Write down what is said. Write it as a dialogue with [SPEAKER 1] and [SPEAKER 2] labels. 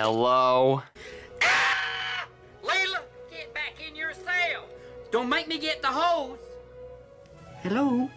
[SPEAKER 1] Hello?
[SPEAKER 2] Layla, get back in your cell. Don't make me get the hose. Hello?